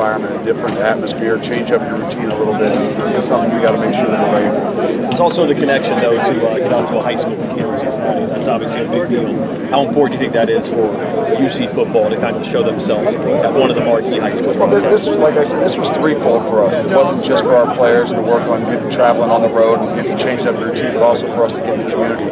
environment, a different atmosphere, change up your routine a little bit. It's something we got to make sure that we're ready for. There's also the connection, though, to uh, get out to a high school here in Cincinnati. That's obviously a big deal. How important do you think that is for UC football to kind of show themselves at one of the marquee high schools? Well, this, this was, like I said, this was threefold for us. It wasn't just for our players to work on getting traveling on the road and getting changed up your routine, but also for us to get in the community,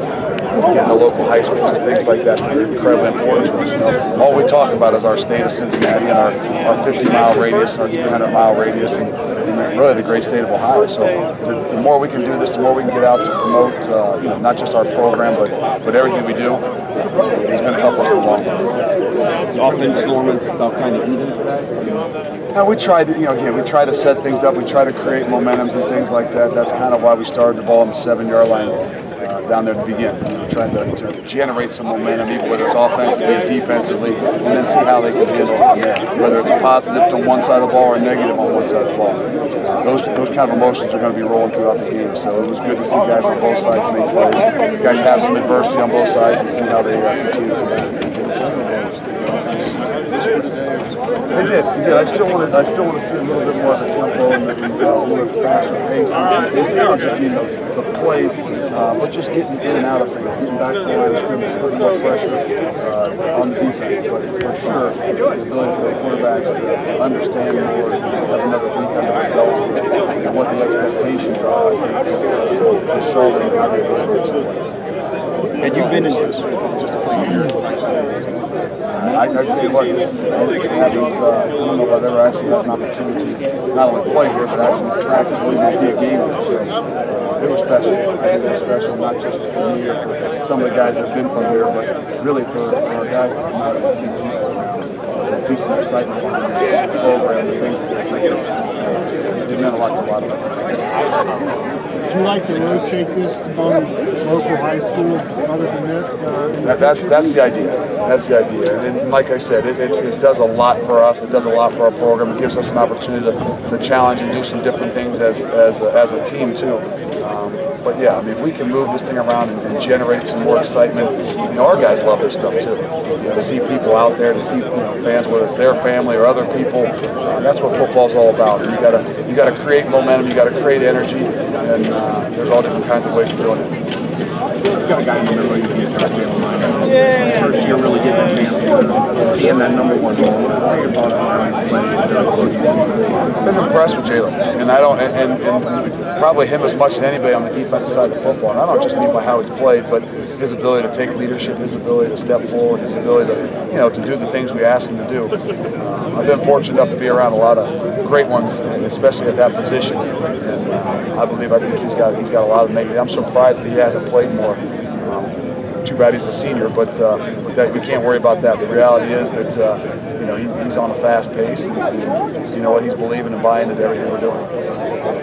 to get in the local high schools and things like that that are incredibly important to us. You know, all we talk about is our state of Cincinnati and our, our 50 mile radius and our 300 mile radius and, and really the great state of Ohio. So the, the, more we can do this, the more we can get out to promote, uh, you know, not just our program, but but everything we do is going to help us in the long run. The offense performance felt kind of even today. Now we tried to, you know, again, we try to set things up. We try to create momentums and things like that. That's kind of why we started the ball on the seven-yard line down there to begin. Trying to, to, generate some momentum, even whether it's offensively defensively, and then see how they can handle it from there. Whether it's positive on one side of the ball or negative on one side of the ball. Those those kind of emotions are going to be rolling throughout the game. So it was good to see guys on both sides make plays. Guys have some adversity on both sides and see how they uh, continue to they did. They did. I still want to. I still want to see a little bit more of the tempo and the, a bit faster pace and things. Not just mean the, the plays, uh, but just getting in and out of things, getting back to the line of scrimmage, putting more pressure uh, on the defense. But for sure, the ability for the quarterbacks to understand more, have another week under their belt, and what the expectations are. It's, to show them how they deliver some plays. And you've been in just, just to play here. I, I tell you what, this is, I haven't, uh, I don't know if I've ever actually had an opportunity to not only play here, but actually practice or even see a game. So uh, it was special. I think it was special, not just for me or for some of the guys that have been from here, but really for, for our guys to come out and see and see some excitement behind the program and things. It meant a lot to a lot of us. Would you like to rotate this among local high schools other than this? Uh, that, that's that's the idea. That's the idea. And, and like I said, it, it, it, does a lot for us. It does a lot for our program. It gives us an opportunity to, to challenge and do some different things as as a, as a team too. Um, but yeah, I mean, if we can move this thing around and, and, generate some more excitement, you know, our guys love this stuff too. You know, to see people out there, to see you know fans, whether it's their family or other people, uh, that's what football's all about. And you gotta you gotta create momentum, you gotta create energy, and uh, there's all different kinds of ways of doing it. You've got a guy in the middle of your Lyman. Yeah. First year really getting a chance to that number one? I've been impressed with Jalen, and I don't, and, and, and, probably him as much as anybody on the defensive side of the football. And I don't just mean by how he's played, but his ability to take leadership, his ability to step forward, his ability to, you know, to do the things we ask him to do. Uh, I've been fortunate enough to be around a lot of great ones, especially at that position. And uh, I believe I think he's got he's got a lot of make. I'm surprised that he hasn't played more. Um, too bad he's a senior, but, uh, but that, we can't worry about that. The reality is that uh, you know he, he's on a fast pace, and, and you know what he's believing and buying into everything we're doing.